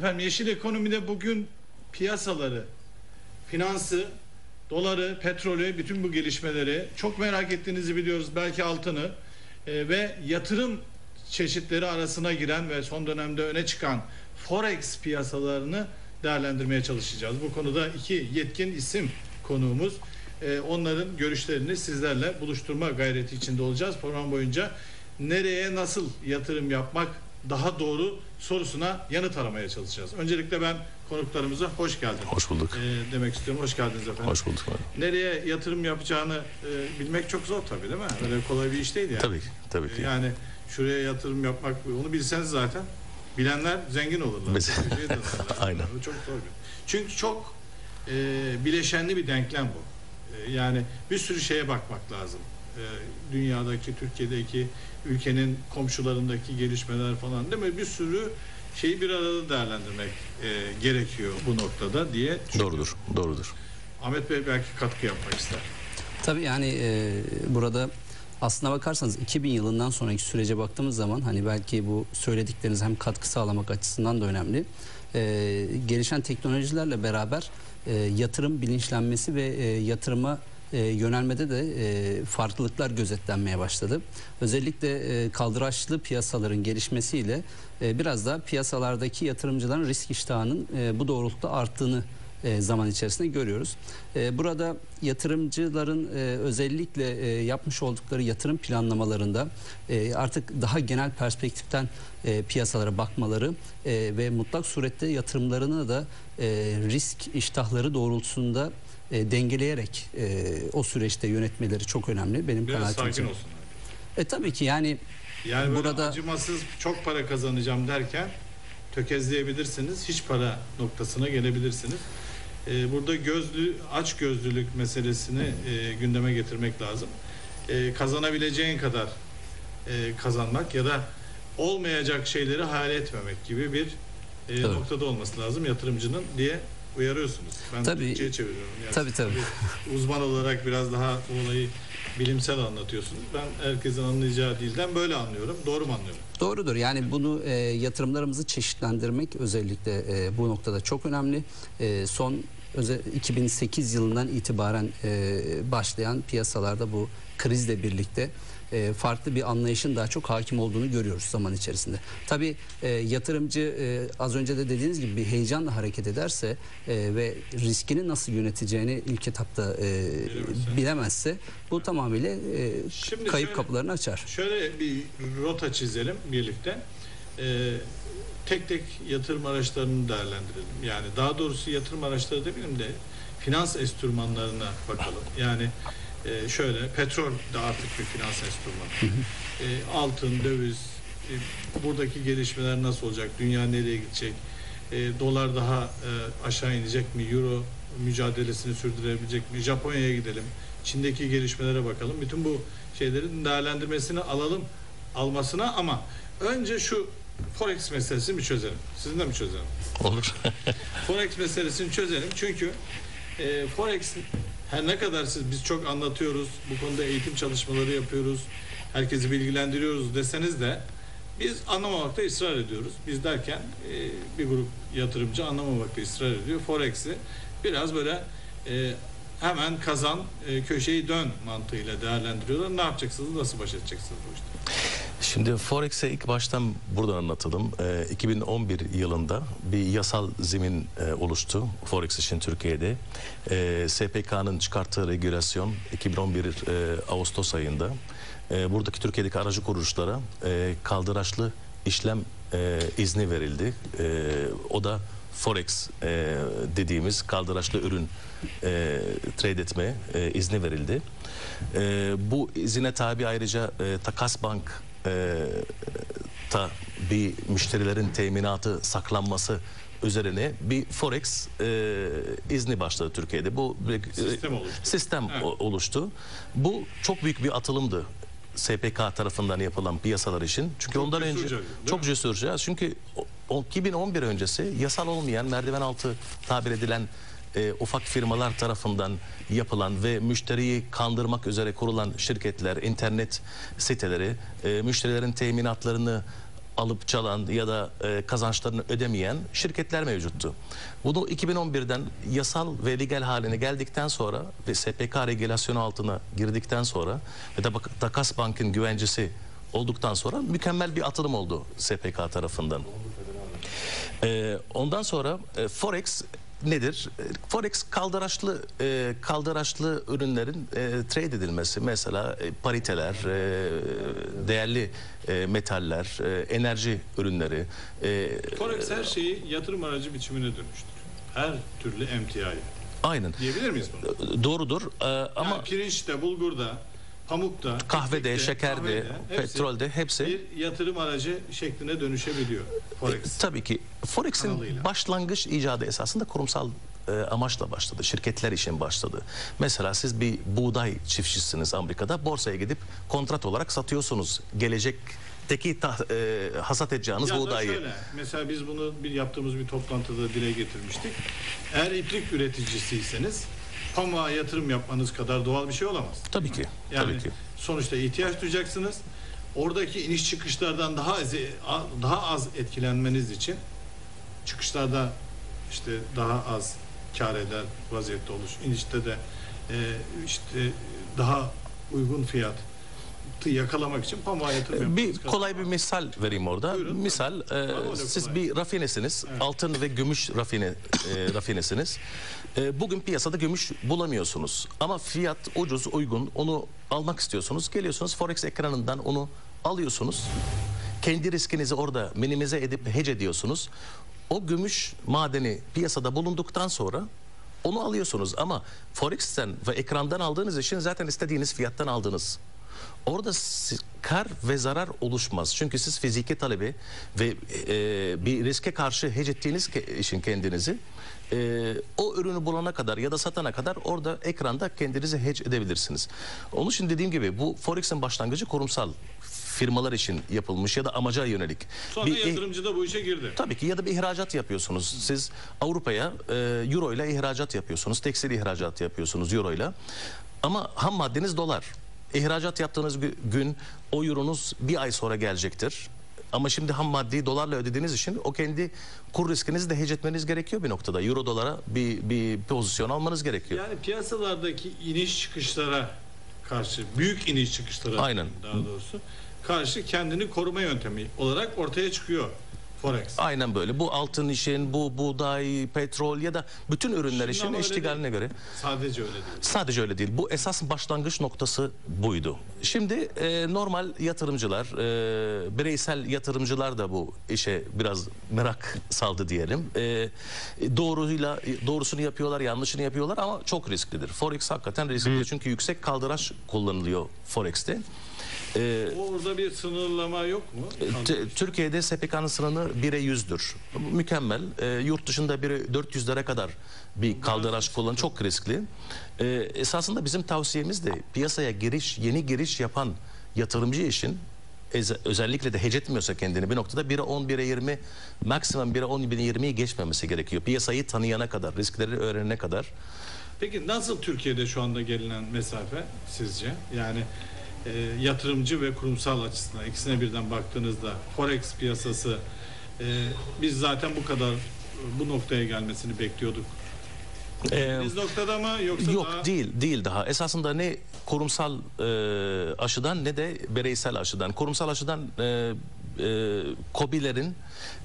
Efendim yeşil ekonomide bugün piyasaları, finansı, doları, petrolü, bütün bu gelişmeleri çok merak ettiğinizi biliyoruz. Belki altını e, ve yatırım çeşitleri arasına giren ve son dönemde öne çıkan forex piyasalarını değerlendirmeye çalışacağız. Bu konuda iki yetkin isim konuğumuz. E, onların görüşlerini sizlerle buluşturma gayreti içinde olacağız. Program boyunca nereye nasıl yatırım yapmak daha doğru sorusuna yanıt aramaya çalışacağız. Öncelikle ben konuklarımıza hoş geldin. Hoş bulduk. e, demek istiyorum. Hoş geldiniz efendim. Hoş bulduk. Nereye yatırım yapacağını e, bilmek çok zor tabii değil mi? Öyle kolay bir iş değil yani. Tabii ki. Tabii ki. Yani şuraya yatırım yapmak onu bilseniz zaten bilenler zengin olurlar. Mesela-. Aynen. Bu Çok zor bir. Çünkü çok e, bileşenli bir denklem bu. E, yani bir sürü şeye bakmak lazım. E, dünyadaki, Türkiye'deki, ülkenin komşularındaki gelişmeler falan değil mi? Bir sürü şeyi bir arada değerlendirmek e, gerekiyor bu noktada diye. düşünüyorum. Doğrudur. Doğrudur. Ahmet Bey belki katkı yapmak ister. Tabii yani e, burada aslına bakarsanız 2000 yılından sonraki sürece baktığımız zaman hani belki bu söyledikleriniz hem katkı sağlamak açısından da önemli. E, gelişen teknolojilerle beraber e, yatırım bilinçlenmesi ve e, yatırıma e, yönelmede de e, farklılıklar gözetlenmeye başladı. Özellikle e, kaldıraçlı piyasaların gelişmesiyle e, biraz da piyasalardaki yatırımcıların risk iştahının e, bu doğrultuda arttığını e, zaman içerisinde görüyoruz. E, Burada yatırımcıların e, özellikle yapmış oldukları yatırım planlamalarında artık daha genel perspektiften piyasalara bakmaları ve mutlak surette yatırımlarını da risk iştahları doğrultusunda e, dengeleyerek e, o süreçte yönetmeleri çok önemli. Benim Biraz kanaatimce. sakin olsunlar. E tabii ki yani Yani Burada- acımasız çok para kazanacağım derken tökezleyebilirsiniz. Hiç para noktasına gelebilirsiniz. Ee, burada gözlü aç gözlülük meselesini e, gündeme getirmek lazım. Ee, kazanabileceğin kadar e, kazanmak ya da olmayacak şeyleri hayal etmemek gibi bir e, noktada olması lazım yatırımcının diye uyarıyorsunuz. Ben Tabii. Türkçe'ye çeviriyorum. Yani Tabii, tabii. uzman olarak biraz daha olayı bilimsel anlatıyorsunuz. Ben herkesin anlayacağı dilden böyle anlıyorum. Doğru mu anlıyorum? Doğrudur. Yani bunu e, yatırımlarımızı çeşitlendirmek özellikle e, bu noktada çok önemli. E, son özel 2008 yılından itibaren e, başlayan piyasalarda bu krizle birlikte e, farklı bir anlayışın daha çok hakim olduğunu görüyoruz zaman içerisinde. Tabii e, yatırımcı e, az önce de dediğiniz gibi bir heyecanla hareket ederse e, ve riskini nasıl yöneteceğini ilk etapta e, bilemezse bu tamamıyla e, Şimdi kayıp şöyle- kapılarını açar. Şöyle bir rota çizelim birlikte. Ee, tek tek yatırım araçlarını değerlendirelim. Yani daha doğrusu yatırım araçları demeyeyim de finans enstrümanlarına bakalım. Yani e, şöyle petrol de artık bir finans enstrümanı. E, altın, döviz, e, buradaki gelişmeler nasıl olacak? Dünya nereye gidecek? E, dolar daha e, aşağı inecek mi? Euro mücadelesini sürdürebilecek mi? Japonya'ya gidelim. Çin'deki gelişmelere bakalım. Bütün bu şeylerin değerlendirmesini alalım almasına ama önce şu forex meselesini bir çözelim. Sizinle mi çözelim? Olur. Forex meselesini çözelim. Çünkü e, Forex her ne kadar siz biz çok anlatıyoruz, bu konuda eğitim çalışmaları yapıyoruz, herkesi bilgilendiriyoruz deseniz de biz anlamamakta ısrar ediyoruz. Biz derken e, bir grup yatırımcı anlamamakta ısrar ediyor. Forex'i biraz böyle e, hemen kazan, e, köşeyi dön mantığıyla değerlendiriyorlar. Ne yapacaksınız, nasıl baş edeceksiniz bu işte? Şimdi Forex'e ilk baştan buradan anlatalım. Ee, 2011 yılında bir yasal zemin e, oluştu Forex için Türkiye'de. Ee, SPK'nın çıkarttığı regülasyon 2011 e, Ağustos ayında e, buradaki Türkiye'deki aracı kuruluşlara e, kaldıraçlı işlem e, izni verildi. E, o da Forex e, dediğimiz kaldıraçlı ürün e, trade etme e, izni verildi. E, bu izine tabi ayrıca e, Takas Bank e, ta bir müşterilerin teminatı saklanması üzerine bir forex e, izni başladı Türkiye'de. Bu bir- Sistem oluştu. Sistem Evet. oluştu. Bu çok büyük bir atılımdı. SPK tarafından yapılan piyasalar için. Çünkü Çok ondan önce değil çok cesurca. Çünkü o- o 2011 öncesi yasal olmayan merdiven altı tabir edilen e, ufak firmalar tarafından yapılan ve müşteriyi kandırmak üzere kurulan şirketler, internet siteleri, e, müşterilerin teminatlarını alıp çalan ya da e, kazançlarını ödemeyen şirketler mevcuttu. Bunu 2011'den yasal ve legal haline geldikten sonra ve SPK regülasyonu altına girdikten sonra ve de Takas Bank'ın güvencesi olduktan sonra mükemmel bir atılım oldu SPK tarafından. Ee, ondan sonra e, forex nedir? E, Forex kaldıraçlı e, kaldıraçlı ürünlerin e, trade edilmesi. Mesela e, pariteler, e, değerli e, metaller, e, enerji ürünleri. e, Forex her şeyi yatırım aracı biçimine dönüştür. Her türlü emtiayı. aynen. Diyebilir miyiz bunu? Doğrudur. E, ama Ama pirinçte, bulgurda, pamukta, kahvede, ekmekte, şekerde, kahvede, petrolde hepsi bir yatırım aracı şekline dönüşebiliyor Forex. Tabii ki Forex'in kanalıyla. başlangıç icadı esasında kurumsal e, amaçla başladı. Şirketler için başladı. Mesela siz bir buğday çiftçisiniz Amerika'da. Borsaya gidip kontrat olarak satıyorsunuz. Gelecekteki tah- e, hasat edeceğiniz Ya buğdayı. şöyle, mesela biz bunu bir yaptığımız bir toplantıda dile getirmiştik. Eğer iplik üreticisiyseniz pamuğa yatırım yapmanız kadar doğal bir şey olamaz. Tabii ki. Yani Tabii ki. sonuçta ihtiyaç duyacaksınız. Oradaki iniş çıkışlardan daha az, daha az etkilenmeniz için çıkışlarda işte daha az kar eder vaziyette oluş. İnişte de e, işte daha uygun fiyat yakalamak için pamuğa yatırım yapmanız Bir kadar- kolay bir misal vereyim orada. Buyurun. misal e, siz kolay. bir rafinesiniz. Altın ve gümüş rafine e, rafinesiniz. E, bugün piyasada gümüş bulamıyorsunuz. Ama fiyat ucuz, uygun. Onu almak istiyorsunuz. Geliyorsunuz Forex ekranından onu alıyorsunuz. Kendi riskinizi orada minimize edip hedge ediyorsunuz. O gümüş madeni piyasada bulunduktan sonra onu alıyorsunuz ama Forex'ten ve ekrandan aldığınız için zaten istediğiniz fiyattan aldınız. Orada kar ve zarar oluşmaz. Çünkü siz fiziki talebi ve e, bir riske karşı hedge ettiğiniz için kendinizi e, o ürünü bulana kadar ya da satana kadar orada ekranda kendinizi hedge edebilirsiniz. Onun için dediğim gibi bu Forex'in başlangıcı kurumsal firmalar için yapılmış ya da amaca yönelik. Sonra Bir- yatırımcı da bu işe girdi. Tabii ki ya da bir ihracat yapıyorsunuz. Siz Avrupa'ya e, euro ile ihracat yapıyorsunuz. Tekstil ihracat yapıyorsunuz euro ile. Ama ham maddeniz dolar. İhracat yaptığınız gü- gün o euronuz bir ay sonra gelecektir. Ama şimdi ham maddeyi dolarla ödediğiniz için o kendi kur riskinizi de hedge etmeniz gerekiyor bir noktada. Euro dolara bir, bir pozisyon almanız gerekiyor. Yani piyasalardaki iniş çıkışlara karşı, büyük iniş çıkışlara Aynen. daha doğrusu karşı kendini koruma yöntemi olarak ortaya çıkıyor Forex. Aynen böyle. Bu altın işin, bu buğday, petrol ya da bütün ürünler Şimdi işin iştigaline değil. göre. Sadece öyle değil. Sadece öyle değil. Bu esas başlangıç noktası buydu. Şimdi e, normal yatırımcılar, e, bireysel yatırımcılar da bu işe biraz merak saldı diyelim. E, doğruyla doğrusunu yapıyorlar, yanlışını yapıyorlar ama çok risklidir. Forex hakikaten riskli çünkü yüksek kaldıraç kullanılıyor Forex'te. E, Orada bir sınırlama yok mu? T- Türkiye'de SPK'nın sınırı 1'e 100'dür. Mükemmel. E, yurt dışında 1'e 400'lere kadar bir kaldıraç kullan çok riskli. E, esasında bizim tavsiyemiz de piyasaya giriş, yeni giriş yapan yatırımcı için özellikle de hece etmiyorsa kendini bir noktada 1'e 10, 1'e 20 maksimum 1'e 10, 1'e 20'yi geçmemesi gerekiyor. Piyasayı tanıyana kadar, riskleri öğrenene kadar. Peki nasıl Türkiye'de şu anda gelinen mesafe sizce? Yani e, yatırımcı ve kurumsal açısından ikisine birden baktığınızda Forex piyasası e, biz zaten bu kadar e, bu noktaya gelmesini bekliyorduk. E, Biz noktada mı yoksa Yok daha... değil değil daha. Esasında ne kurumsal e, aşıdan ne de bireysel aşıdan. Kurumsal aşıdan e, e, COBİ'lerin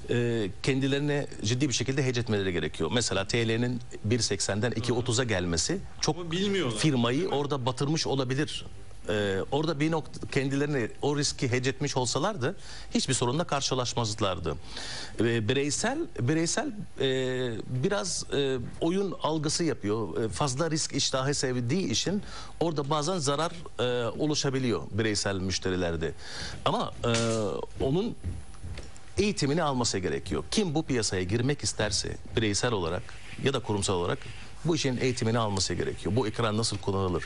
e, kendilerine ciddi bir şekilde hedge etmeleri gerekiyor. Mesela TL'nin 1.80'den 2.30'a gelmesi çok bilmiyorlar. firmayı orada batırmış olabilir. Ee, orada bir nokta kendilerini o riski hedge etmiş olsalardı hiçbir sorunla karşılaşmazlardı. Ee, bireysel bireysel e, biraz e, oyun algısı yapıyor. E, fazla risk iştahı sevdiği için orada bazen zarar e, oluşabiliyor bireysel müşterilerde. Ama e, onun eğitimini alması gerekiyor. Kim bu piyasaya girmek isterse bireysel olarak ya da kurumsal olarak bu işin eğitimini alması gerekiyor. Bu ekran nasıl kullanılır?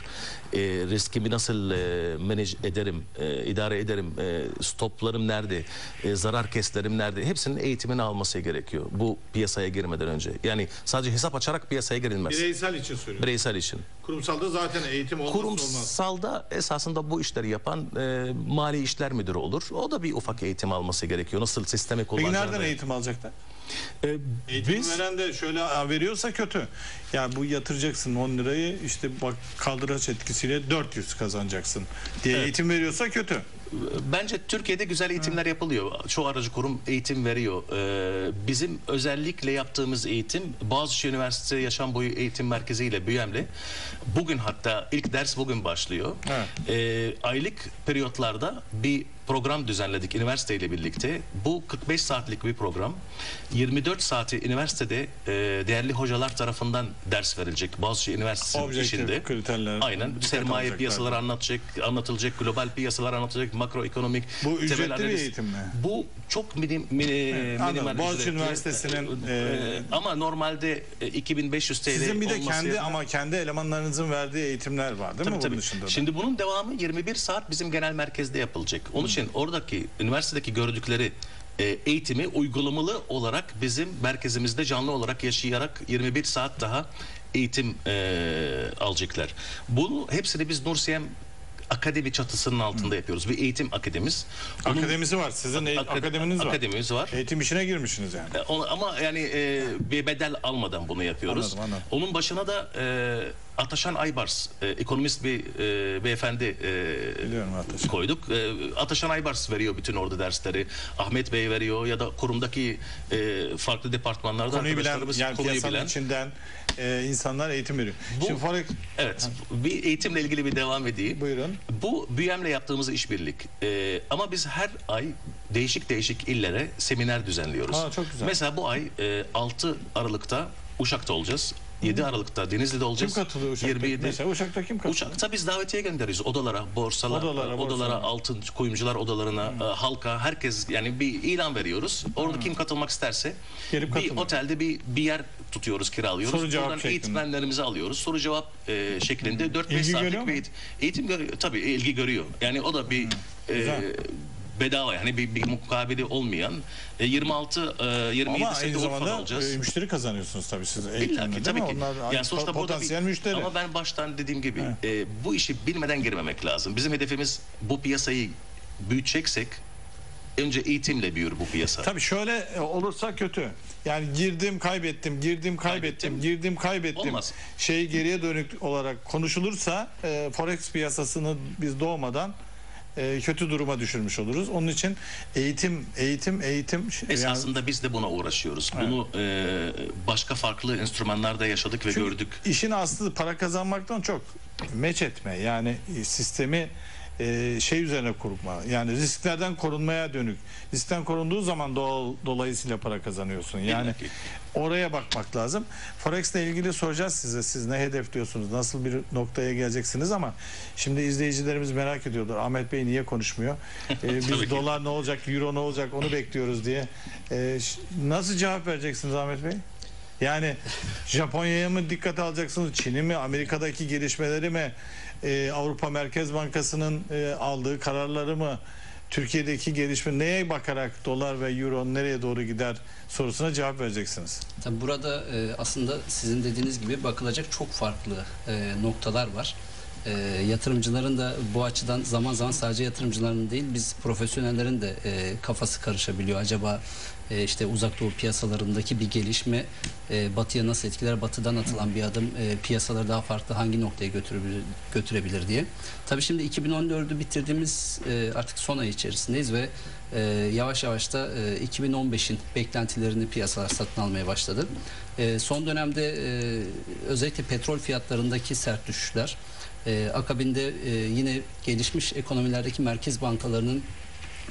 E, riskimi nasıl e, manage ederim, e, idare ederim? E, stoplarım nerede? E, zarar keslerim nerede? Hepsinin eğitimini alması gerekiyor. Bu piyasaya girmeden önce. Yani sadece hesap açarak piyasaya girilmez. Bireysel için söylüyorum. Bireysel için. Kurumsalda zaten eğitim olmaz. Kurumsalda esasında bu işleri yapan e, mali işler müdürü olur. O da bir ufak eğitim alması gerekiyor. Nasıl sistemi Peki kullanacağını. nereden eğitim alacaklar? E, Eğitim Biz- veren de şöyle veriyorsa kötü. Ya bu yatıracaksın 10 lirayı işte bak kaldıraç etkisiyle 400 kazanacaksın diye eğitim veriyorsa kötü. Bence Türkiye'de güzel eğitimler yapılıyor. Çoğu aracı kurum eğitim veriyor. Ee, bizim özellikle yaptığımız eğitim Boğaziçi Üniversitesi Yaşam Boyu Eğitim Merkezi ile Büyemli. Bugün hatta ilk ders bugün başlıyor. Evet. Ee, aylık periyotlarda bir program düzenledik üniversiteyle birlikte. Bu 45 saatlik bir program. 24 saati üniversitede e, değerli hocalar tarafından ders verilecek. Boğaziçi Üniversitesi'nin Objektif içinde. kriterler. Aynen. Sermaye piyasaları anlatacak, anlatılacak, global piyasalar anlatılacak, makroekonomik Bu ücretli bir eğitim mi? Bu çok minim, mini, anladım. minimal Boğaziçi. Üniversitesi'nin, Ee, e, ama normalde e, 2500 TL Sizin bir de kendi yerine- ama kendi elemanlarınızın verdiği eğitimler var değil mi Tabii, bunun tabii. dışında? da? Şimdi bunun devamı 21 saat bizim genel merkezde yapılacak. Onun için oradaki üniversitedeki gördükleri e, eğitimi uygulamalı olarak bizim merkezimizde canlı olarak yaşayarak 21 saat daha eğitim e, alacaklar. Bunu hepsini biz Nursiyem Akademi çatısının altında yapıyoruz. Bir eğitim akademimiz. Onun- Akademisi var. Sizin eğ- Akad- akademiniz var. Akademimiz var. Eğitim işine girmişsiniz yani. E, ama yani e, bir bedel almadan bunu yapıyoruz. Anladım, anladım. Onun başına da e, Ataşan Aybars, e, ekonomist bir e, beyefendi e, Ataşan. koyduk. E, Ataşan Aybars veriyor bütün orada dersleri. Ahmet Bey veriyor ya da kurumdaki e, farklı departmanlarda Konuyu bilen yani konuyu bilen. içinden e, insanlar eğitim veriyor. Bu- Şimdi Forex Evet. Bir eğitimle ilgili bir devam edeyim. Buyurun. Bu büyemle yaptığımız işbirlik. Ama biz her ay değişik değişik illere seminer düzenliyoruz. Aa, çok güzel. Mesela bu ay e, 6 Aralık'ta Uşak'ta olacağız. 7 Aralık'ta Denizli'de kim olacağız. katılıyor Uşak'ta? 27 Mesela Uşak'ta kim katılıyor? Uçakta biz davetiye gönderiyoruz odalara, borsalara, Odalara, odalara, borsalara. altın kuyumcular odalarına, e, halka, herkes yani bir ilan veriyoruz. Orada kim katılmak isterse Gelip bir otelde bir bir yer tutuyoruz, kiralıyoruz. Soru cevap Oradan şeklinde. eğitmenlerimizi alıyoruz. Soru cevap e, şeklinde 4-5 İlgi görüyor saatlik bir eğitim, eğitim görüyor. Tabii ilgi görüyor. Yani o da bir e, güzel. Bedava yani bir, bir mukabili olmayan e, 26 e, 27 Ama sene aynı Urfa'da zamanda olacağız. e, müşteri kazanıyorsunuz tabii siz İlla eğitimle değil tabii mi? ki. Onlar yani sonuçta burada potansiyel bir, müşteri. Ama ben baştan dediğim gibi e, bu işi bilmeden girmemek lazım. Bizim hedefimiz bu piyasayı büyüteceksek önce eğitimle büyür bu piyasa. Tabii şöyle e, olursa kötü. Yani girdim kaybettim, girdim kaybettim, Kaybettim. girdim kaybettim. Olmaz. Şey geriye dönük olarak konuşulursa e, forex piyasasını biz doğmadan e, kötü duruma düşürmüş oluruz. Onun için eğitim, eğitim, eğitim yani- Esasında biz de buna uğraşıyoruz. Bunu e, başka farklı enstrümanlarda yaşadık ve Çünkü gördük. İşin aslı para kazanmaktan çok meç etme. Yani sistemi e, şey üzerine kurma. Yani risklerden korunmaya dönük. Riskten korunduğu zaman doğal dolayısıyla para kazanıyorsun. Yani oraya bakmak lazım. Forex ile ilgili soracağız size. Siz ne hedefliyorsunuz? Nasıl bir noktaya geleceksiniz ama şimdi izleyicilerimiz merak ediyorlar. Ahmet Bey niye konuşmuyor? E, biz dolar ne olacak, euro ne olacak onu bekliyoruz diye. E, nasıl cevap vereceksiniz Ahmet Bey? Yani Japonya'ya mı dikkat alacaksınız? Çin'i mi? Amerika'daki gelişmeleri mi? Ee, Avrupa Merkez Bankası'nın e, aldığı kararları mı? Türkiye'deki gelişme neye bakarak dolar ve euro nereye doğru gider sorusuna cevap vereceksiniz. Tabii burada e, aslında sizin dediğiniz gibi bakılacak çok farklı e, noktalar var. E, yatırımcıların da bu açıdan zaman zaman sadece yatırımcıların değil biz profesyonellerin de e, kafası karışabiliyor. Acaba e, işte uzak doğu piyasalarındaki bir gelişme e, batıya nasıl etkiler? Batıdan atılan bir adım e, piyasaları daha farklı hangi noktaya götürebilir, götürebilir diye. Tabii şimdi 2014'ü bitirdiğimiz e, artık son ay içerisindeyiz ve e, yavaş yavaş da e, 2015'in beklentilerini piyasalar satın almaya başladı. E, son dönemde e, özellikle petrol fiyatlarındaki sert düşüşler, e, akabinde e, yine gelişmiş ekonomilerdeki merkez bankalarının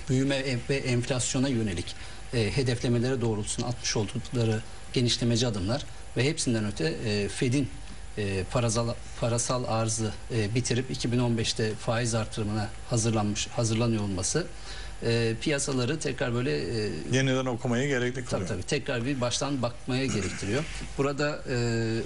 büyüme ve enflasyona yönelik e, hedeflemelere doğrultusunda atmış oldukları genişlemeci adımlar ve hepsinden öte e, Fed'in e, parasal, parasal arzı e, bitirip 2015'te faiz artırımına hazırlanmış hazırlanıyor olması e, piyasaları tekrar böyle e, Yeniden okumayı gerekli Tabii kılıyor. tabii tekrar bir baştan bakmaya gerektiriyor. Burada e,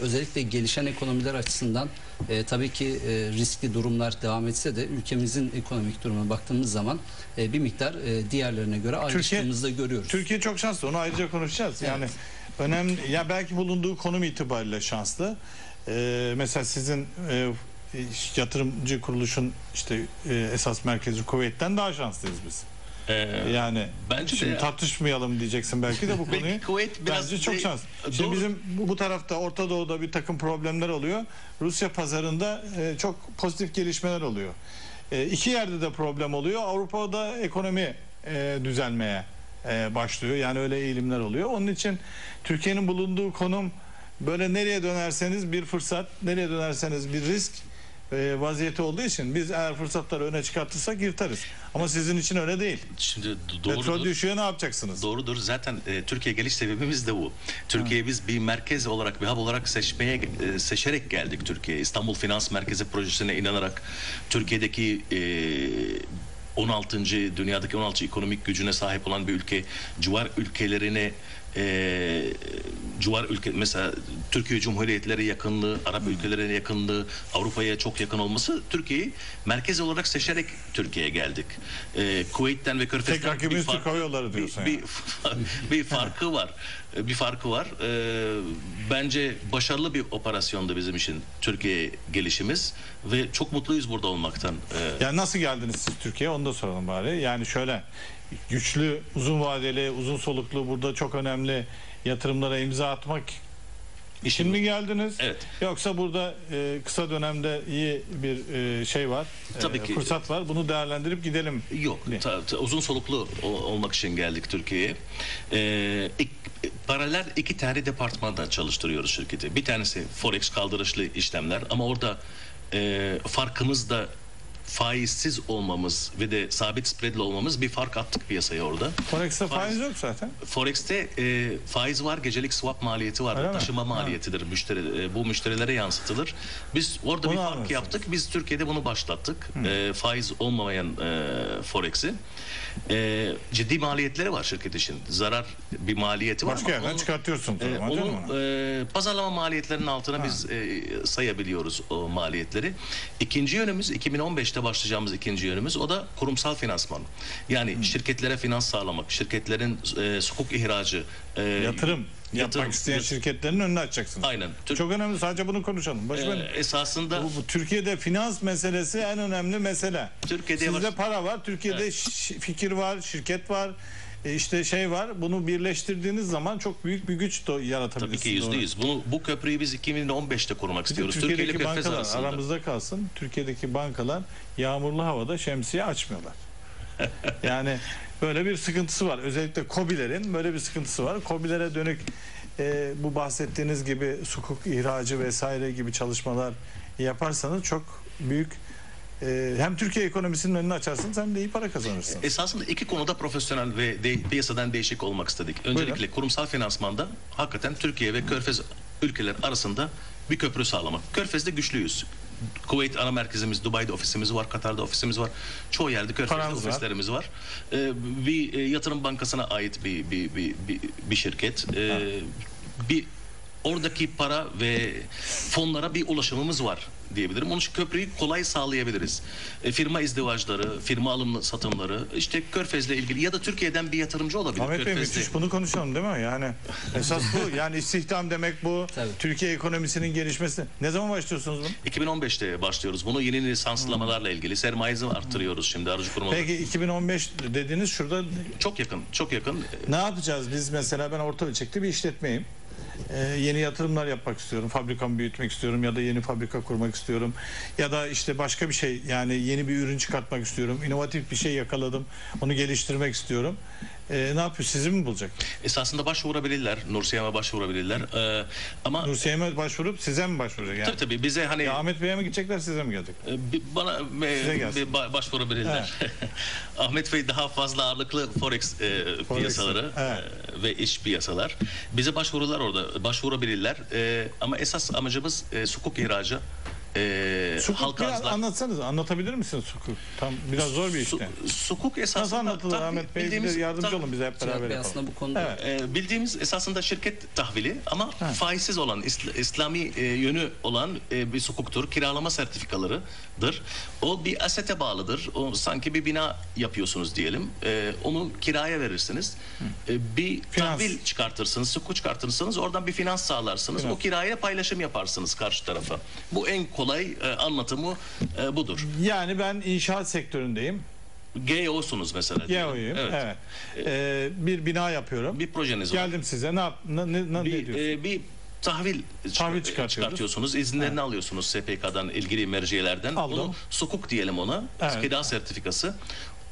özellikle gelişen ekonomiler açısından e, tabii ki e, riskli durumlar devam etse de ülkemizin ekonomik durumuna baktığımız zaman e, bir miktar e, diğerlerine göre ayrıştığımızı da görüyoruz. Türkiye çok şanslı. Onu ayrıca konuşacağız. Yani önemli ya belki bulunduğu konum itibariyle şanslı. Ee, mesela sizin e, yatırımcı kuruluşun işte e, esas merkezi Kuveyt'ten daha şanslıyız biz. Ee, Yani Bence de şimdi ya. tartışmayalım diyeceksin belki de bu konuyu. Kuveyt biraz Bence çok de- şans. Şimdi Doğru. bizim bu, bu tarafta Orta Doğu'da bir takım problemler oluyor. Rusya pazarında e, çok pozitif gelişmeler oluyor. E, iki yerde de problem oluyor. Avrupa'da ekonomi e, düzelmeye e, başlıyor. Yani öyle eğilimler oluyor. Onun için Türkiye'nin bulunduğu konum böyle nereye dönerseniz bir fırsat, nereye dönerseniz bir risk e, vaziyeti olduğu için biz eğer fırsatları öne çıkartırsak yırtarız. Ama sizin için öyle değil. Şimdi d- Petrol doğrudur. düşüyor ne yapacaksınız? Doğrudur. Zaten e, Türkiye geliş sebebimiz de bu. Türkiye biz bir merkez olarak, bir hub olarak seçmeye e, seçerek geldik Türkiye. İstanbul Finans Merkezi projesine inanarak Türkiye'deki e, 16. dünyadaki 16 ekonomik gücüne sahip olan bir ülke civar ülkelerine e, civar ülke mesela Türkiye Cumhuriyetleri yakınlığı, Arap ülkelerine yakınlığı, Avrupa'ya çok yakın olması Türkiye'yi merkez olarak seçerek Türkiye'ye geldik. E, Kuveyt'ten ve Körfez'den Tek bir fark- Türk diyorsun bir, yani. bir, bir farkı var. Bir farkı var. Ee, bence başarılı bir operasyondu bizim için Türkiye gelişimiz ve çok mutluyuz burada olmaktan. Ee, Yani nasıl geldiniz siz Türkiye'ye onu da soralım bari. Yani şöyle güçlü, uzun vadeli, uzun soluklu burada çok önemli yatırımlara imza atmak için mi geldiniz? Evet. Yoksa burada e, kısa dönemde iyi bir e, şey var, e, Tabii ki. fırsat var. Bunu değerlendirip gidelim. Yok, ta- ta- uzun soluklu olmak için geldik Türkiye'ye. Ee, ik- paralel iki tane departmanda çalıştırıyoruz şirketi. Bir tanesi forex kaldırışlı işlemler ama orada e, farkımız da faizsiz olmamız ve de sabit spreadli olmamız bir fark attık piyasaya orada. Forex'te Faiz- faiz yok zaten. Forex'te e, faiz var, gecelik swap maliyeti var, Öyle mi? taşıma Ha. maliyetidir. Müşteri e, bu müşterilere yansıtılır. Biz orada Bunu bir fark yaptık. Biz Türkiye'de bunu başlattık. E, faiz olmayan e, Forex'i. E, ciddi maliyetleri var şirket için. Zarar bir maliyeti var Başka ama yerden onu- çıkartıyorsun. e, mi onu e, pazarlama maliyetlerinin altına biz e, sayabiliyoruz o maliyetleri. İkinci yönümüz 2015'te başlayacağımız ikinci yönümüz o da kurumsal finansman. Yani şirketlere finans sağlamak, şirketlerin e, sukuk ihracı, e, Yatırım yatırım- yapmak isteyen şirketlerin önünü açacaksınız. Aynen. Türk- Çok önemli. Sadece bunu konuşalım. Başı e, benim. esasında Bu, bu Türkiye'de finans meselesi en önemli mesele. Türkiye'de Sizde yavaş- para var, Türkiye'de ş- fikir var, şirket var, e, işte şey var. Bunu birleştirdiğiniz zaman çok büyük bir güç de tabii yaratabilirsiniz. ki yüzde yüz. Bunu bu köprüyü biz 2015'te kurmak istiyoruz. Türkiye ile Türkiye'deki Körfez bankalar arasında. aramızda kalsın. Türkiye'deki bankalar yağmurlu havada şemsiye açmıyorlar. yani böyle bir sıkıntısı var. Özellikle KOBİ'lerin böyle bir sıkıntısı var. KOBİ'lere dönük e, bu bahsettiğiniz gibi sukuk ihracı vesaire gibi çalışmalar yaparsanız çok büyük e, hem Türkiye ekonomisinin önünü açarsınız hem de iyi para kazanırsınız. Esasında iki konuda profesyonel ve de, piyasadan değişik olmak istedik. Öncelikle Buyurun. kurumsal finansmanda hakikaten Türkiye ve Körfez ülkeler arasında bir köprü sağlamak. Körfez'de güçlüyüz. Kuveyt ana merkezimiz, Dubai'de ofisimiz var, Katar'da ofisimiz var. Çoğu yerde Körfez'de Paranız var. ofislerimiz var. Ee, bir e, yatırım bankasına ait bir bir bir bir, bir şirket. Ee, bir oradaki para ve fonlara bir ulaşımımız var diyebilirim. Onun için köprüyü kolay sağlayabiliriz. E, firma izdivacları, firma alım satımları, işte Körfez'le ilgili ya da Türkiye'den bir yatırımcı olabilir. Ahmet Bey müthiş bunu konuşalım değil mi? Yani esas bu. Yani istihdam demek bu. Tabii. Türkiye ekonomisinin gelişmesi. Ne zaman başlıyorsunuz bunu? 2015'te başlıyoruz. Bunu yeni lisanslamalarla ilgili sermayemizi arttırıyoruz şimdi aracı kurumlar. Peki 2015 dediğiniz şurada Çok yakın, çok yakın. ne yapacağız biz mesela ben orta ölçekli bir işletmeyim. Ee, yeni yatırımlar yapmak istiyorum. Fabrikamı büyütmek istiyorum ya da yeni fabrika kurmak istiyorum. Ya da işte başka bir şey yani yeni bir ürün çıkartmak istiyorum. İnovatif bir şey yakaladım. Onu geliştirmek istiyorum. Ee, ne yapıyor? Sizi mi bulacak? Esasında başvurabilirler, Nursiyem'e başvurabilirler. Ee, ama Nursiyem'e başvurup size mi başvuracak? Yani? tabii tabii bize hani Ya Ahmet Bey'e mi gidecekler size mi gelecek? e, bi- bana e, Size gelsin. bir ba- başvurabilirler. Ahmet Bey daha fazla ağırlıklı forex e, piyasaları evet. e, ve iş piyasalar. Bize başvurular orada başvurabilirler. E, ama esas amacımız e, sukuk ihracı e, Sukuk biraz arzlar- anlatsanız anlatabilir misiniz sukuk? Tam biraz zor bir Su- işte. sukuk Nasıl esasında anlatılır tabii Ahmet Bey? Bildiğimiz- yardımcı tabii- olun bize hep beraber Bey yapalım. aslında bu konuda Evet. E, bildiğimiz esasında şirket tahvili ama faizsiz olan İsl- İslami e, yönü olan e, bir sukuktur. Kiralama sertifikalarıdır. O bir asete bağlıdır. O sanki bir bina yapıyorsunuz diyelim. E, onu kiraya verirsiniz. E, bir Finans. tahvil çıkartırsınız, sukuk çıkartırsınız. Oradan bir finans sağlarsınız. Finans. O kiraya paylaşım yaparsınız karşı tarafa. Bu en kolay e, anlatımı e, budur. Yani ben inşaat sektöründeyim. GEO'sunuz mesela. GEO'yum. Evet. Ee, bir bina yapıyorum. Bir projeniz var. Geldim size. Ne yap ne, ne, ne bir, diyorsun? e, bir tahvil, Tahvil çıkartıyorsunuz. İzinlerini alıyorsunuz SPK'dan ilgili merciyelerden. Aldım. Onu sukuk diyelim ona. Evet. Kira sertifikası.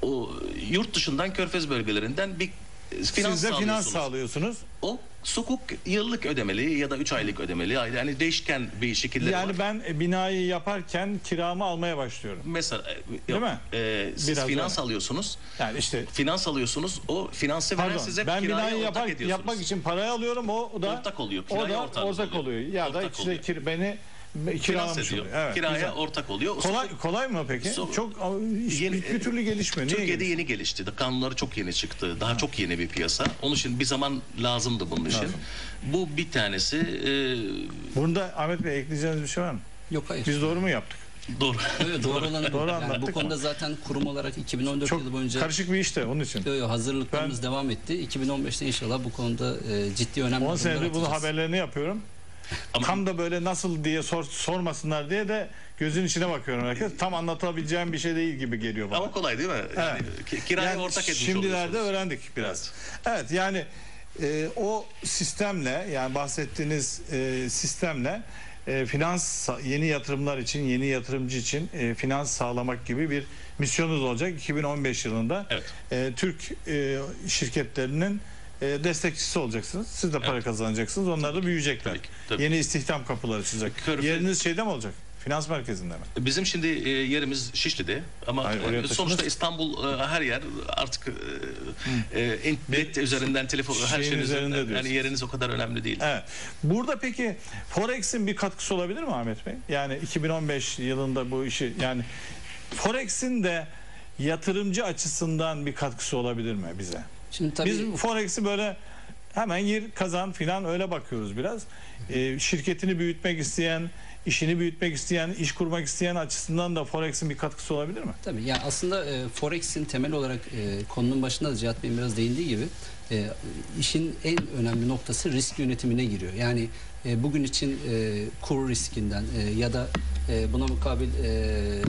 O yurt dışından körfez bölgelerinden bir finans Siz de finans sağlıyorsunuz. O sukuk yıllık ödemeli ya da 3 aylık ödemeli. Yani değişken bir şekilleri Yani var. ben e, binayı yaparken kiramı almaya başlıyorum. Mesela e, yok, Değil mi? e, siz Biraz finans öyle. alıyorsunuz. Yani işte Finans alıyorsunuz. O finansı veren pardon size ben binayı yapar, yapmak için parayı alıyorum o, da Ortak oluyor, O da ortak oluyor. oluyor. Ya da Ortak işte oluyor. kir, beni Finans kiralamış ediyor. oluyor. Evet, Kiraya güzel. ortak oluyor. Kolay kolay mı peki? So- Çok iş Yeni- bir, bir türlü gelişmiyor. Niye Türkiye'de yeni gelişti. Kanunları çok yeni çıktı. Daha çok yeni bir piyasa. Onun için bir zaman lazımdı bunun için. Bu bir tanesi. e, Bunda Ahmet Bey ekleyeceğiniz bir şey var mı? yok hayır. Biz doğru mu yaptık? doğru. Evet, doğru olan Doğru yani bu konuda mı? zaten kurum olarak 2014 Çok yılı boyunca karışık bir işte onun için. Yo, yo, hazırlıklarımız Ben- devam etti. 2015'te inşallah bu konuda e, ciddi önemli 10 adımlar senedir bunun haberlerini yapıyorum. Ama- Tam da böyle nasıl diye sor, sormasınlar diye de gözün içine bakıyorum herkes. Tam anlatabileceğim bir şey değil gibi geliyor bana. Ama kolay değil mi? Yani kiraya Yani ortak etmiş Şimdilerde oluyorsunuz. öğrendik biraz. Evet, yani e, o sistemle yani bahsettiğiniz e, sistemle e, finans yeni yatırımlar için yeni yatırımcı için e, finans sağlamak gibi bir misyonunuz olacak 2015 yılında. Evet. E, Türk e, şirketlerinin destekçisi olacaksınız. Siz de para Evet. kazanacaksınız. Onlar da büyüyecekler. Tabii ki, tabii. Yeni istihdam kapıları açılacak. Körfe- Yeriniz şeyde mi olacak? Finans merkezinde mi? Bizim şimdi e, yerimiz Şişli'de ama Hayır, e, sonuçta. İstanbul e, her yer artık e, e, internet üzerinden telefon her şeyin şeyin üzerinde üzerinden diyorsunuz. yani yeriniz o kadar önemli değil. Evet. Burada peki Forex'in bir katkısı olabilir mi Ahmet Bey? Yani 2015 yılında bu işi yani Forex'in de yatırımcı açısından bir katkısı olabilir mi bize? Şimdi tabii Biz Forex'i böyle hemen gir kazan filan öyle bakıyoruz biraz. Ee, şirketini büyütmek isteyen, işini büyütmek isteyen, iş kurmak isteyen açısından da Forex'in bir katkısı olabilir mi? Tabii yani aslında e, Forex'in temel olarak e, konunun başında da Cihat Bey'in biraz değindiği gibi e, işin en önemli noktası risk yönetimine giriyor. Yani e, bugün için e, kur riskinden e, ya da e, buna mukabil e,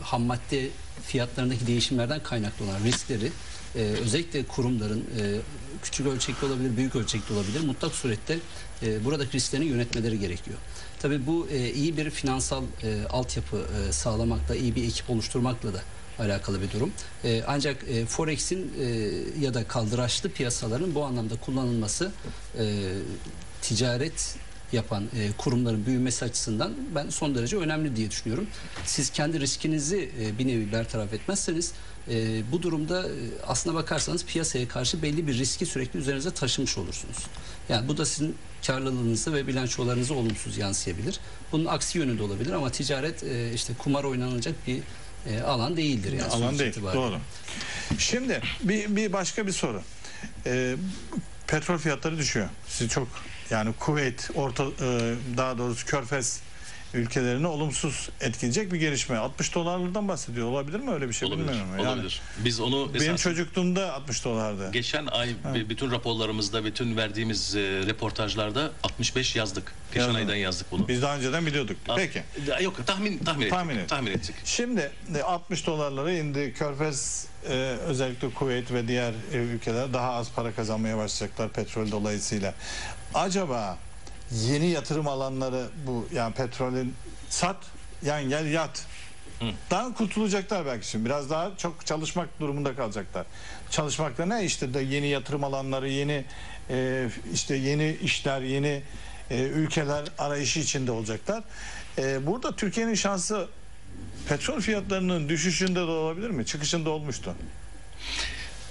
ham madde fiyatlarındaki değişimlerden kaynaklı olan riskleri e, özellikle kurumların e, küçük ölçekli olabilir, büyük ölçekli olabilir. Mutlak surette e, buradaki risklerini yönetmeleri gerekiyor. Tabii bu e, iyi bir finansal e, altyapı e, sağlamakla, iyi bir ekip oluşturmakla da alakalı bir durum. E, ancak e, Forex'in e, ya da kaldıraçlı piyasaların bu anlamda kullanılması e, ticaret yapan e, kurumların büyümesi açısından ben son derece önemli diye düşünüyorum. Siz kendi riskinizi e, bir nevi bertaraf etmezseniz e, bu durumda e, aslına bakarsanız piyasaya karşı belli bir riski sürekli üzerinize taşımış olursunuz. Yani bu da sizin karlılığınızı ve bilançolarınızı olumsuz yansıyabilir. Bunun aksi yönü de olabilir ama ticaret e, işte kumar oynanacak bir e, alan değildir. Yani alan değil. itibariyle. Doğru. Şimdi bir, bir başka bir soru. Ee, petrol fiyatları düşüyor. Siz çok yani Kuveyt, orta e, daha doğrusu Körfez ülkelerini olumsuz etkileyecek bir gelişme. 60 dolarlardan bahsediyor. Olabilir mi öyle bir şey olabilir. bilmiyorum. Yani olabilir. Biz onu benim esas- çocukluğumda 60 dolardı. Geçen ay b- bütün raporlarımızda, bütün verdiğimiz e, reportajlarda 65 yazdık. Geçen Yazdım. aydan yazdık bunu. Biz daha önceden biliyorduk. Alt- Peki. Yok tahmin tahmin ettik. Tahmin ettik. Tahmin ettik. Şimdi e, 60 dolarlara indi. Körfez e, özellikle Kuveyt ve diğer e, ülkeler daha az para kazanmaya başlayacaklar petrol dolayısıyla. Acaba yeni yatırım alanları bu yani petrolün sat yan gel yat. Daha kurtulacaklar belki şimdi. Biraz daha çok çalışmak durumunda kalacaklar. Çalışmakta ne işte de yeni yatırım alanları, yeni e, işte yeni işler, yeni e, ülkeler arayışı içinde olacaklar. E, burada Türkiye'nin şansı petrol fiyatlarının düşüşünde de olabilir mi? Çıkışında olmuştu.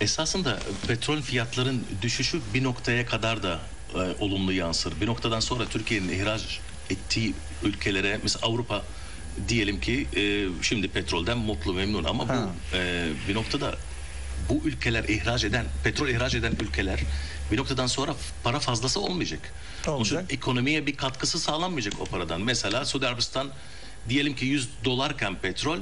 Esasında petrol fiyatların düşüşü bir noktaya kadar da e, olumlu yansır. Bir noktadan sonra Türkiye'nin ihraç ettiği ülkelere mesela Avrupa diyelim ki e, şimdi petrolden mutlu memnun ama Ha. bu e, bir noktada bu ülkeler ihraç eden petrol ihraç eden ülkeler bir noktadan sonra para fazlası olmayacak. Olacak. ekonomiye bir katkısı sağlanmayacak o paradan. Mesela Suudi Arabistan diyelim ki 100 dolarken petrol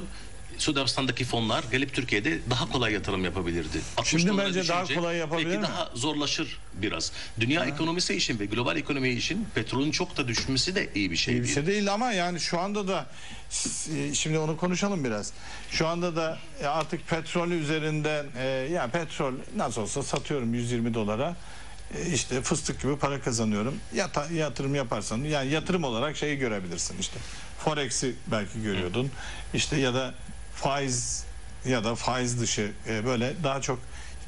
Suudi Arabistan'daki fonlar gelip Türkiye'de daha kolay yatırım yapabilirdi. 60 Şimdi bence daha düşünce kolay yapabilir belki mi? daha zorlaşır biraz. Dünya ekonomisi için ve global ekonomi için petrolün çok da düşmesi de iyi bir şey İyi bir değil. şey değil ama yani şu anda da e, şimdi onu konuşalım biraz. Şu anda da e, artık petrol üzerinden e, yani petrol nasıl olsa satıyorum 120 dolara. İşte fıstık gibi para kazanıyorum. Yata, yatırım yaparsan yani yatırım olarak şeyi görebilirsin işte. Forex'i belki görüyordun. İşte ya da faiz ya da faiz dışı e, böyle daha çok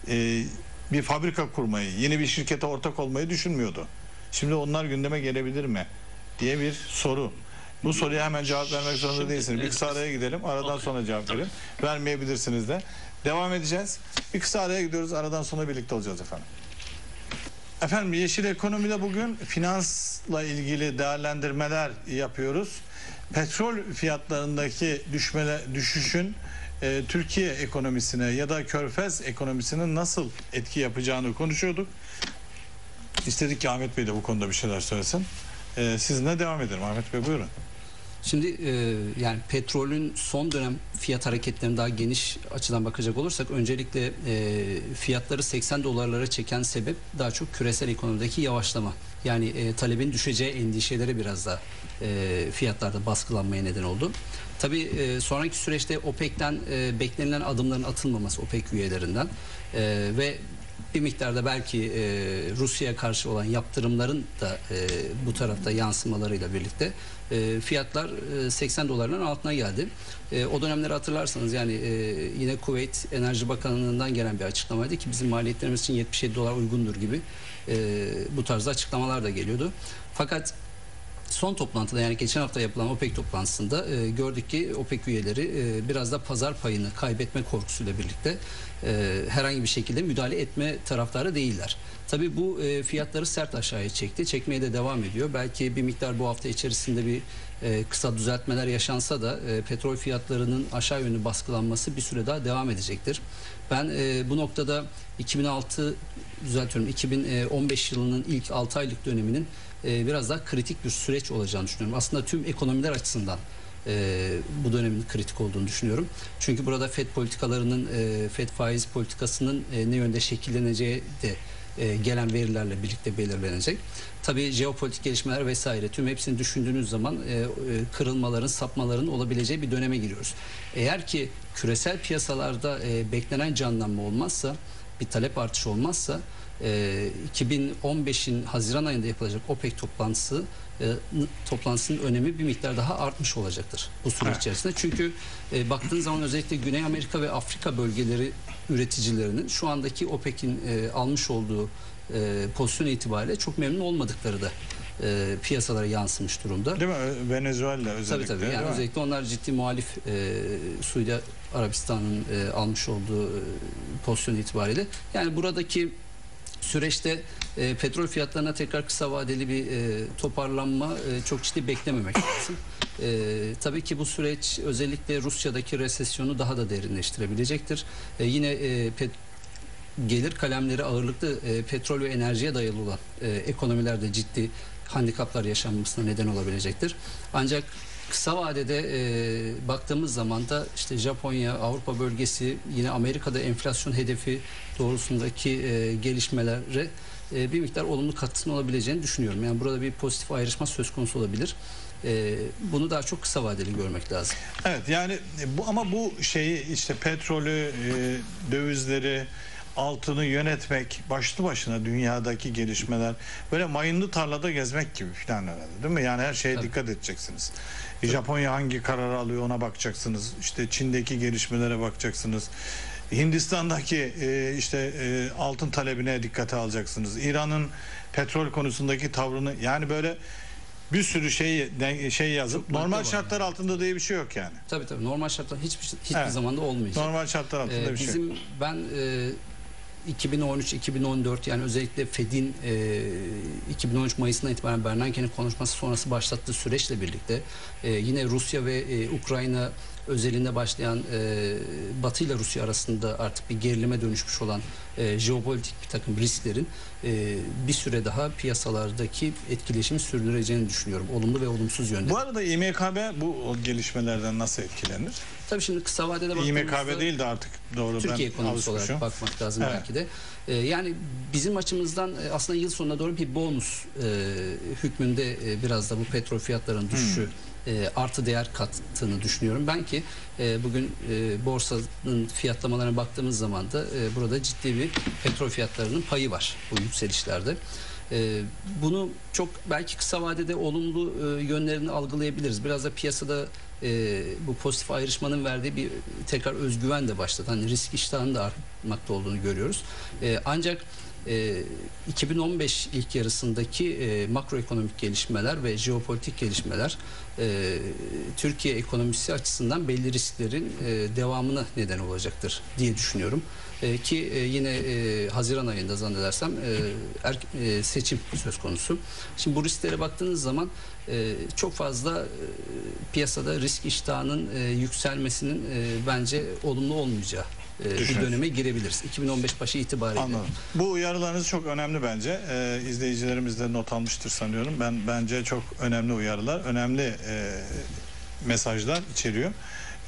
e, bir fabrika kurmayı, yeni bir şirkete ortak olmayı düşünmüyordu. Şimdi onlar gündeme gelebilir mi diye bir soru. Bu soruya hemen cevap vermek zorunda Şimdi, değilsiniz. Bir kısa araya gidelim. Aradan Okey. sonra cevap verin. Vermeyebilirsiniz de. Devam edeceğiz. Bir kısa araya gidiyoruz. Aradan sonra birlikte olacağız efendim. Efendim Yeşil Ekonomi'de bugün finansla ilgili değerlendirmeler yapıyoruz. Petrol fiyatlarındaki düşmele, düşüşün e, Türkiye ekonomisine ya da Körfez ekonomisine nasıl etki yapacağını konuşuyorduk. İstedik ki Ahmet Bey de bu konuda bir şeyler söylesin. E, sizinle devam edelim. Ahmet Bey buyurun. Şimdi e, yani petrolün son dönem fiyat hareketlerine daha geniş açıdan bakacak olursak öncelikle e, fiyatları 80 dolarlara çeken sebep daha çok küresel ekonomideki yavaşlama. Yani e, talebin düşeceği endişeleri biraz da e, fiyatlarda baskılanmaya neden oldu. Tabii e, sonraki süreçte OPEC'ten e, beklenilen adımların atılmaması OPEC üyelerinden e, ve bir miktarda belki e, Rusya'ya karşı olan yaptırımların da e, bu tarafta yansımalarıyla birlikte e, fiyatlar e, 80 dolarların altına geldi. E, o dönemleri hatırlarsanız yani e, yine Kuveyt Enerji Bakanlığı'ndan gelen bir açıklamaydı ki bizim maliyetlerimiz için 77 dolar uygundur gibi e, bu tarzda açıklamalar da geliyordu. Fakat Son toplantıda yani geçen hafta yapılan OPEC toplantısında e, gördük ki OPEC üyeleri e, biraz da pazar payını kaybetme korkusuyla birlikte e, herhangi bir şekilde müdahale etme taraftarı değiller. Tabii bu e, fiyatları sert aşağıya çekti. Çekmeye de devam ediyor. Belki bir miktar bu hafta içerisinde bir e, kısa düzeltmeler yaşansa da e, petrol fiyatlarının aşağı yönlü baskılanması bir süre daha devam edecektir. Ben e, bu noktada 2006 düzeltiyorum 2015 yılının ilk 6 aylık döneminin e, biraz daha kritik bir süreç olacağını düşünüyorum. Aslında tüm ekonomiler açısından e, bu dönemin kritik olduğunu düşünüyorum. Çünkü burada FED politikalarının, e, FED faiz politikasının e, ne yönde şekilleneceği de e, gelen verilerle birlikte belirlenecek. Tabii jeopolitik gelişmeler vesaire tüm hepsini düşündüğünüz zaman e, e, kırılmaların, sapmaların olabileceği bir döneme giriyoruz. Eğer ki küresel piyasalarda e, beklenen canlanma olmazsa, bir talep artışı olmazsa e, 2015'in Haziran ayında yapılacak OPEC toplantısı e, toplantısının önemi bir miktar daha artmış olacaktır bu süreç Evet. içerisinde. Çünkü e, baktığın zaman özellikle Güney Amerika ve Afrika bölgeleri üreticilerinin şu andaki OPEC'in e, almış olduğu e, pozisyon itibariyle çok memnun olmadıkları da e, piyasalara yansımış durumda. Değil mi? Venezuela Tabii özellikle. tabii. değil Yani mi? özellikle onlar ciddi muhalif e, Suudi Arabistan'ın e, almış olduğu e, pozisyon itibariyle. Yani buradaki süreçte e, petrol fiyatlarına tekrar kısa vadeli bir e, toparlanma e, çok ciddi beklememek lazım. E, tabii ki bu süreç özellikle Rusya'daki resesyonu daha da derinleştirebilecektir. E, yine e, pet- gelir kalemleri ağırlıklı e, petrol ve enerjiye dayalı olan e, ekonomilerde ciddi handikaplar yaşanmasına neden olabilecektir. Ancak kısa vadede e, baktığımız zaman da işte Japonya, Avrupa bölgesi yine Amerika'da enflasyon hedefi doğrusundaki e, gelişmelere e, bir miktar olumlu katkısının olabileceğini düşünüyorum. Yani burada bir pozitif ayrışma söz konusu olabilir. E, bunu daha çok kısa vadeli görmek lazım. Evet yani bu ama bu şeyi işte petrolü, e, dövizleri, altını yönetmek başlı başına dünyadaki gelişmeler böyle mayınlı tarlada gezmek gibi falan herhalde değil mi? Yani her şeye Tabii. dikkat edeceksiniz. E, Japonya hangi karar alıyor ona bakacaksınız. İşte Çin'deki gelişmelere bakacaksınız. Hindistan'daki e, işte e, altın talebine dikkate alacaksınız. İran'ın petrol konusundaki tavrını yani böyle bir sürü şey şey yazıp Çok normal var şartlar altında diye bir şey yok yani. Tabii tabii normal şartlar hiçbir hiçbir Evet. zamanda olmayacak. Normal şartlar altında Ee, bir şey. bizim ben e, 2013-2014 yani özellikle Fed'in e, 2013 Mayıs'ından itibaren Bernanke'nin konuşması sonrası başlattığı süreçle birlikte e, yine Rusya ve e, Ukrayna özelinde başlayan e, Batı ile Rusya arasında artık bir gerilime dönüşmüş olan e, jeopolitik bir takım risklerin e, bir süre daha piyasalardaki etkileşimi sürdüreceğini düşünüyorum. Olumlu ve olumsuz yönde. Bu arada İMKB bu gelişmelerden nasıl etkilenir? Tabii şimdi kısa vadede baktığımızda İMKB değil de artık doğru Türkiye ben ekonomisi olarak bakmak lazım Evet. belki de. Ee, yani bizim açımızdan e, aslında yıl sonuna doğru bir bonus e, hükmünde e, biraz da bu petrol fiyatlarının düşüşü Hmm. E, artı değer kattığını düşünüyorum. Ben ki e, bugün e, borsanın fiyatlamalarına baktığımız zaman da e, burada ciddi bir petrol fiyatlarının payı var bu yükselişlerde. E, bunu çok belki kısa vadede olumlu e, yönlerini algılayabiliriz. Biraz da piyasada e, bu pozitif ayrışmanın verdiği bir tekrar özgüven de başladı. Hani risk iştahının da artmakta olduğunu görüyoruz. E, ancak e, 2015 ilk yarısındaki e, makroekonomik gelişmeler ve jeopolitik gelişmeler e, Türkiye ekonomisi açısından belli risklerin e, devamına neden olacaktır diye düşünüyorum. E, ki yine Haziran ayında zannedersem er- seçim söz konusu. Şimdi bu risklere baktığınız zaman çok fazla piyasada risk iştahının yükselmesinin bence olumlu olmayacağı e, bir döneme girebiliriz. 2015 başı itibariyle. Anladım. Bu uyarılarınız çok önemli bence. Ee, izleyicilerimiz de not almıştır sanıyorum. Ben bence çok önemli uyarılar, önemli e, mesajlar içeriyor.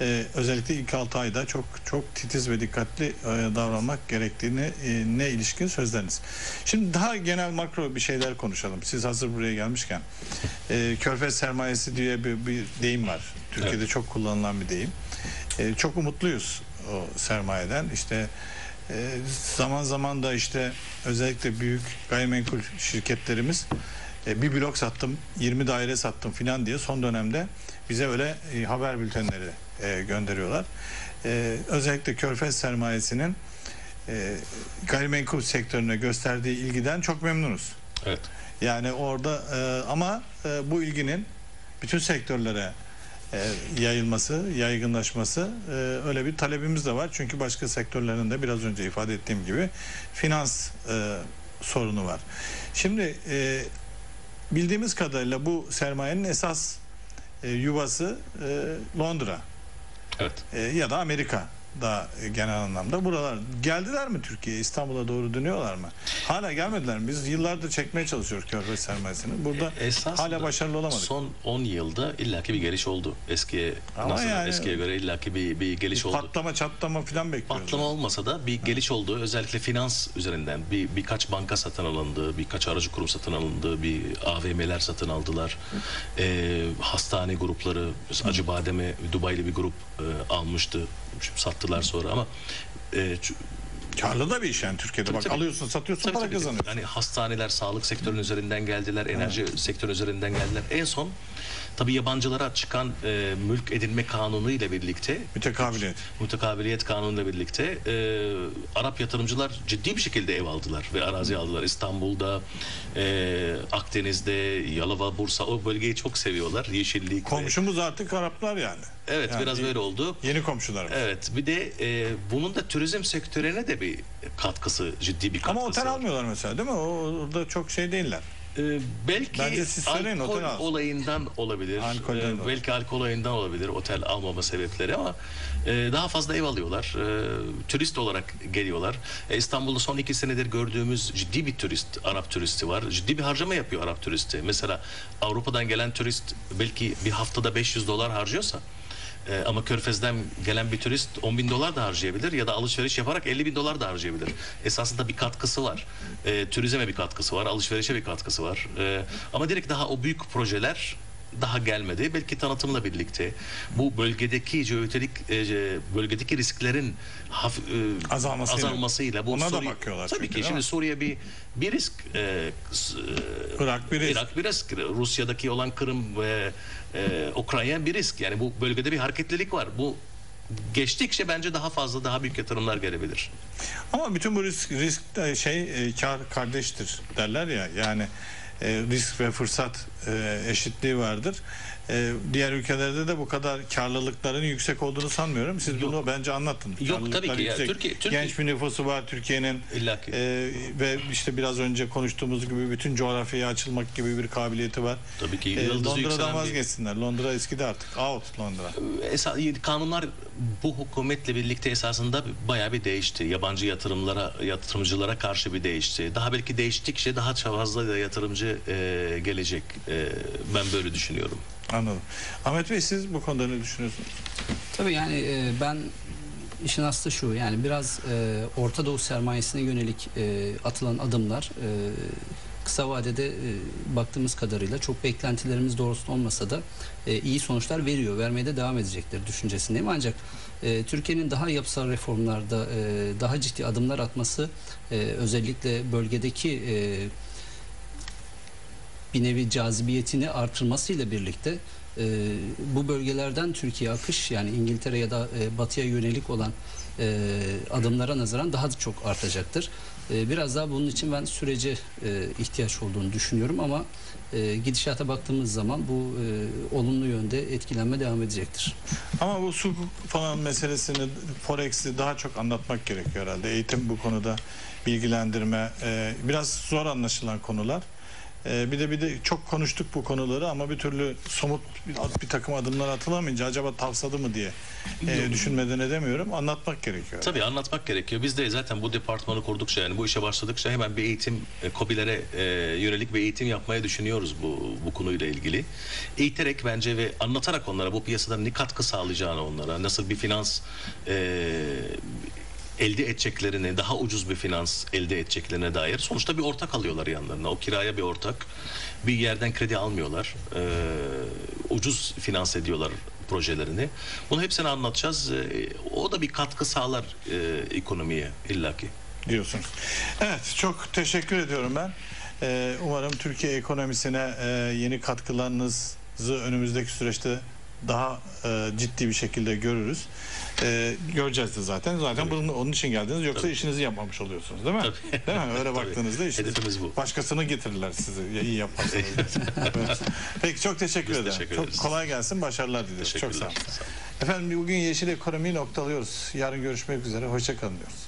Ee, özellikle ilk 6 ayda çok çok titiz ve dikkatli e, davranmak gerektiğini e, ne ilişkin sözleriniz. Şimdi daha genel makro bir şeyler konuşalım. Siz hazır buraya gelmişken. E, körfez sermayesi diye bir, bir deyim var. Türkiye'de çok kullanılan bir deyim. E, çok umutluyuz o sermayeden. İşte e, zaman zaman da işte özellikle büyük gayrimenkul şirketlerimiz e, bir blok sattım, 20 daire sattım filan diye son dönemde bize öyle e, haber bültenleri e, gönderiyorlar. E, özellikle körfez sermayesinin e, gayrimenkul sektörüne gösterdiği ilgiden çok memnunuz. Evet. Yani orada e, ama e, bu ilginin bütün sektörlere e, yayılması, yaygınlaşması e, öyle bir talebimiz de var. Çünkü başka sektörlerin de biraz önce ifade ettiğim gibi finans e, sorunu var. Şimdi e, bildiğimiz kadarıyla bu sermayenin esas e, yuvası e, Londra Evet. e, ya da Amerika da e, genel anlamda buralar geldiler mi Türkiye'ye İstanbul'a doğru dönüyorlar mı? Hala gelmediler mi? Biz yıllardır çekmeye çalışıyoruz Körfez sermayesini. Burada E, Esasında hala başarılı olamadık. Son 10 yılda illaki bir geliş oldu. Eskiye Ama nazaran yani- eskiye göre illaki bir, bir geliş oldu. Patlama çatlama falan bekliyoruz. Patlama olmasa da bir geliş oldu. Özellikle finans üzerinden bir birkaç banka satın alındı, birkaç aracı kurum satın alındı, bir AVM'ler satın aldılar. Ee, hastane grupları, Acıbadem'e Dubai'li bir grup e, almıştı. Şimdi sattılar sonra ama e, Karlı da bir iş yani Türkiye'de. Tabii, Bak tabii. alıyorsun satıyorsun Tabii, para tabii. kazanıyorsun. Yani hastaneler, sağlık sektörünün üzerinden geldiler, enerji sektörü üzerinden geldiler. En son tabii yabancılara çıkan e, mülk edinme kanunu ile birlikte Mütekabiliyet. Mutakabiliyet kanunuyla birlikte e, Arap yatırımcılar ciddi bir şekilde ev aldılar ve arazi aldılar. İstanbul'da, e, Akdeniz'de, Yalova, Bursa o bölgeyi çok seviyorlar. Yeşillik. ve- Komşumuz artık Araplar yani. Evet Yani biraz böyle oldu. Yeni komşularımız. Evet bir de e, bunun da turizm sektörüne de bir katkısı, ciddi bir katkısı Ama otel var. almıyorlar mesela değil mi? O orada çok şey değiller. Ee, belki Bence siz söyleyin, alkol otel olayından olabilir. Alkolden Ee, dolayı. belki alkol olayından olabilir. Otel almama sebepleri ama e, daha fazla ev alıyorlar. E, turist olarak geliyorlar. E, İstanbul'da son iki senedir gördüğümüz ciddi bir turist, Arap turisti var. Ciddi bir harcama yapıyor Arap turisti. Mesela Avrupa'dan gelen turist belki bir haftada 500 dolar harcıyorsa e, ama Körfez'den gelen bir turist 10 bin dolar da harcayabilir ya da alışveriş yaparak 50 bin dolar da harcayabilir. Esasında bir katkısı var. E, turizme bir katkısı var, alışverişe bir katkısı var. E, ama direkt daha o büyük projeler daha gelmedi. Belki tanıtımla birlikte bu bölgedeki jeopolitik e, bölgedeki risklerin haf, e, Azalmasıyla. azalmasıyla bu Ona da Suriye- bakıyorlar Tabii çünkü, ki şimdi? Suriye bir bir risk e, e, Irak bir risk. Irak bir risk. Rusya'daki olan Kırım ve e, Ukrayna bir risk. Yani bu bölgede bir hareketlilik var. Bu geçtikçe bence daha fazla daha büyük yatırımlar gelebilir. Ama bütün bu risk, risk şey e, kar kardeştir derler ya. Yani risk ve fırsat e, eşitliği vardır. E, diğer ülkelerde de bu kadar karlılıkların yüksek olduğunu sanmıyorum. Siz Yok. bunu bence anlattınız. Yok, tabii ki ya. yüksek. Türkiye- Türkiye- Genç bir nüfusu var Türkiye'nin. E, ve işte biraz önce konuştuğumuz gibi bütün coğrafyaya açılmak gibi bir kabiliyeti var. Tabii ki E, Londra'dan yükselen bir- vazgeçsinler. Londra eskidi artık. Out Londra. Esa, kanunlar bu hükümetle birlikte esasında bayağı bir değişti. Yabancı yatırımlara, yatırımcılara karşı bir değişti. Daha belki değiştikçe daha fazla da yatırımcı e, gelecek. E, ben böyle düşünüyorum. Anladım. Ahmet Bey siz bu konuda ne düşünüyorsunuz? Tabii yani e, ben işin aslı şu yani biraz e, Orta Doğu sermayesine yönelik e, atılan adımlar e, kısa vadede e, baktığımız kadarıyla çok beklentilerimiz doğrultusunda olmasa da e, iyi sonuçlar veriyor. Vermeye de devam edecektir düşüncesindeyim. Ancak e, Türkiye'nin daha yapısal reformlarda e, daha ciddi adımlar atması e, özellikle bölgedeki e, bir nevi cazibiyetini artırmasıyla birlikte e, bu bölgelerden Türkiye akış yani İngiltere ya da e, batıya yönelik olan e, adımlara nazaran daha da çok artacaktır. E, biraz daha bunun için ben sürece e, ihtiyaç olduğunu düşünüyorum ama e, gidişata baktığımız zaman bu e, olumlu yönde etkilenme devam edecektir. Ama bu su falan meselesini, Forex'i daha çok anlatmak gerekiyor herhalde. Eğitim bu konuda bilgilendirme, e, biraz zor anlaşılan konular. E, bir de bir de çok konuştuk bu konuları ama bir türlü somut bir, bir takım adımlar atılamayınca acaba tavsadı mı diye e, düşünmeden edemiyorum. Anlatmak gerekiyor. Tabii anlatmak gerekiyor. Biz de zaten bu departmanı kurdukça yani bu işe başladıkça hemen bir eğitim e, COBİ'lere e, yönelik bir eğitim yapmaya düşünüyoruz bu bu konuyla ilgili. Eğiterek bence ve anlatarak onlara bu piyasada ne katkı sağlayacağını onlara nasıl bir finans e, elde edeceklerini, daha ucuz bir finans elde edeceklerine dair sonuçta bir ortak alıyorlar yanlarına. O kiraya bir ortak. Bir yerden kredi almıyorlar. E, ucuz finans ediyorlar projelerini. Bunu hepsini anlatacağız. E, o da bir katkı sağlar e, ekonomiye illaki. diyorsunuz. Evet çok teşekkür ediyorum ben. Ee, umarım Türkiye ekonomisine e, yeni katkılarınızı önümüzdeki süreçte daha e, ciddi bir şekilde görürüz. E, göreceğiz de zaten. Zaten bunun, onun için geldiniz. Yoksa Tabii. işinizi yapmamış oluyorsunuz değil mi? Tabii. Değil mi? Öyle Tabii. baktığınızda işiniz. Hedefimiz bu. Başkasını getirirler sizi ya iyi yaparsanız. Evet. Peki çok teşekkür Biz ederim. teşekkür çok kolay gelsin. Başarılar diliyoruz. Çok sağ olun. Sağ olun. Efendim bugün Yeşil Ekonomi'yi noktalıyoruz. Yarın görüşmek üzere. Hoşçakalın diyoruz.